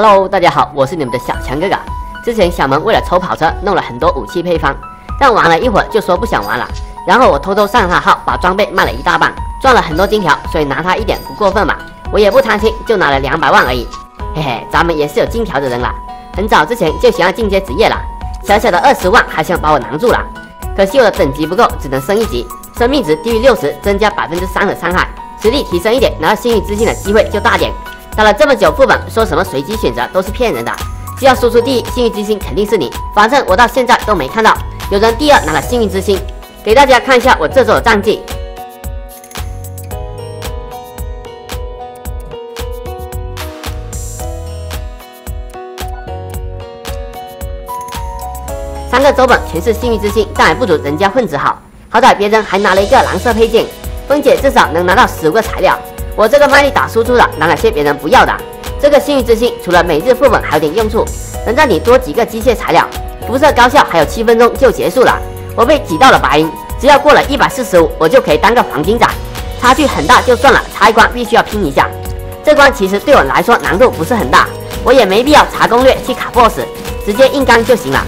Hello，大家好，我是你们的小强哥哥。之前小萌为了抽跑车，弄了很多武器配方，但玩了一会儿就说不想玩了。然后我偷偷上他号，把装备卖了一大半，赚了很多金条，所以拿他一点不过分嘛。我也不贪心，就拿了两百万而已。嘿嘿，咱们也是有金条的人啦。很早之前就想要进阶职业了，小小的二十万还想把我难住了。可惜我的等级不够，只能升一级，生命值低于六十，增加百分之三的伤害，实力提升一点，拿到幸运之星的机会就大点。打了这么久副本，说什么随机选择都是骗人的。只要输出第一，幸运之星肯定是你。反正我到现在都没看到有人第二拿了幸运之星。给大家看一下我这周的战绩。三个周本全是幸运之星，但还不如人家混子好。好歹别人还拿了一个蓝色配件，风姐至少能拿到十五个材料。我这个卖力打输出的，拿了些别人不要的。这个幸运之星除了每日副本还有点用处，能让你多几个机械材料。辐射高效，还有七分钟就结束了。我被挤到了白银，只要过了一百四十五，我就可以当个黄金仔。差距很大就算了，差一关必须要拼一下。这关其实对我来说难度不是很大，我也没必要查攻略去卡 BOSS，直接硬刚就行了。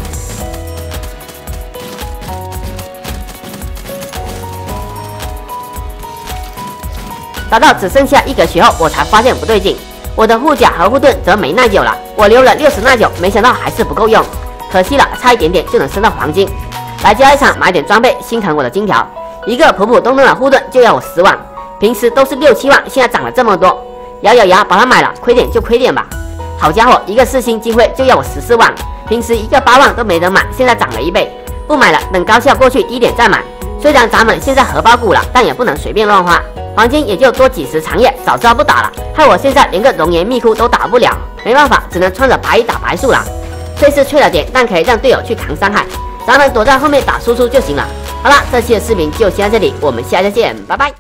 打到只剩下一格血后，我才发现不对劲。我的护甲和护盾则没耐久了，我留了六十耐久，没想到还是不够用，可惜了，差一点点就能升到黄金。来加一场买点装备，心疼我的金条。一个普普通通的护盾就要我十万，平时都是六七万，现在涨了这么多，咬咬牙把它买了，亏点就亏点吧。好家伙，一个四星金徽就要我十四万，平时一个八万都没人买，现在涨了一倍，不买了，等高效过去低点再买。虽然咱们现在荷包鼓了，但也不能随便乱花。黄金也就多几十长夜，早知道不打了，害我现在连个熔岩密窟都打不了。没办法，只能穿着白衣打白术了。脆是脆了点，但可以让队友去扛伤害，咱们躲在后面打输出就行了。好了，这期的视频就先到这里，我们下期见，拜拜。